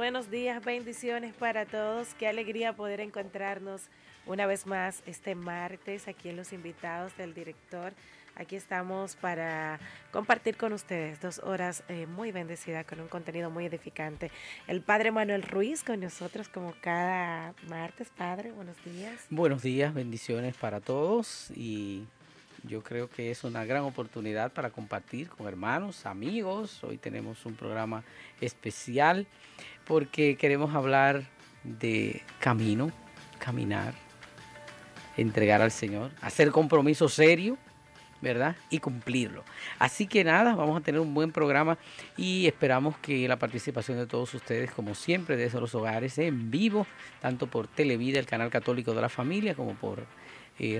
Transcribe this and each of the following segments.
buenos días, bendiciones para todos. Qué alegría poder encontrarnos una vez más este martes aquí en los invitados del director. Aquí estamos para compartir con ustedes dos horas eh, muy bendecidas con un contenido muy edificante. El Padre Manuel Ruiz con nosotros como cada martes. Padre, buenos días. Buenos días, bendiciones para todos y yo creo que es una gran oportunidad para compartir con hermanos, amigos. Hoy tenemos un programa especial porque queremos hablar de camino, caminar, entregar al Señor, hacer compromiso serio, ¿verdad? Y cumplirlo. Así que nada, vamos a tener un buen programa y esperamos que la participación de todos ustedes, como siempre, desde los hogares en vivo, tanto por Televida, el canal católico de la familia, como por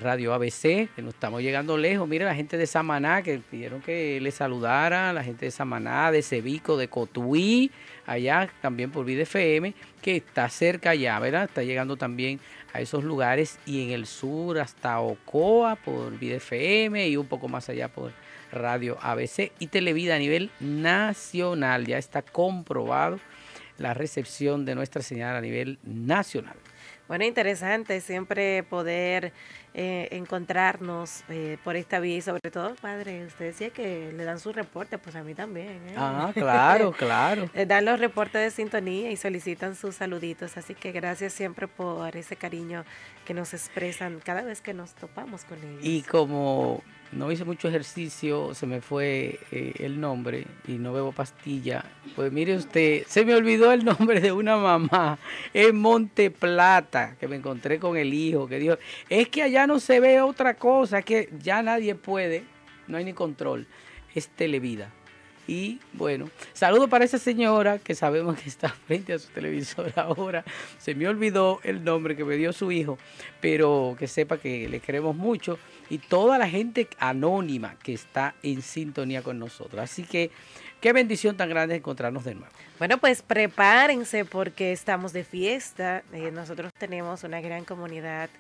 Radio ABC, que nos estamos llegando lejos. Mire, la gente de Samaná, que pidieron que le saludara, la gente de Samaná, de Cebico, de Cotuí, allá también por Vida FM, que está cerca ya, ¿verdad? Está llegando también a esos lugares y en el sur hasta Ocoa por Vida FM y un poco más allá por Radio ABC y Televida a nivel nacional. Ya está comprobado la recepción de nuestra señal a nivel nacional. Bueno, interesante siempre poder eh, encontrarnos eh, por esta vía y sobre todo, padre, usted decía que le dan su reporte, pues a mí también. ¿eh? Ah, claro, claro. dan los reportes de sintonía y solicitan sus saluditos, así que gracias siempre por ese cariño que nos expresan cada vez que nos topamos con ellos. Y como no hice mucho ejercicio, se me fue eh, el nombre y no bebo pastilla. Pues mire usted, se me olvidó el nombre de una mamá en Monte Plata, que me encontré con el hijo, que dijo, es que allá no se ve otra cosa, que ya nadie puede, no hay ni control, es Televida. Y bueno, saludo para esa señora que sabemos que está frente a su televisor ahora. Se me olvidó el nombre que me dio su hijo, pero que sepa que le queremos mucho y toda la gente anónima que está en sintonía con nosotros. Así que qué bendición tan grande encontrarnos de nuevo. Bueno, pues prepárense porque estamos de fiesta. Eh, nosotros tenemos una gran comunidad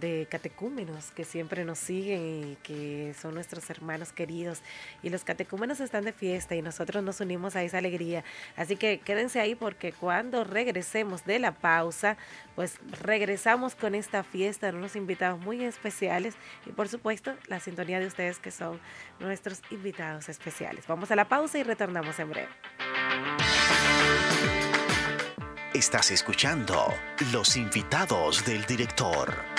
de catecúmenos que siempre nos siguen y que son nuestros hermanos queridos. Y los catecúmenos están de fiesta y nosotros nos unimos a esa alegría. Así que quédense ahí porque cuando regresemos de la pausa, pues regresamos con esta fiesta unos invitados muy especiales y por supuesto la sintonía de ustedes que son nuestros invitados especiales. Vamos a la pausa y retornamos en breve. Estás escuchando los invitados del director.